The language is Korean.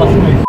맞습니다.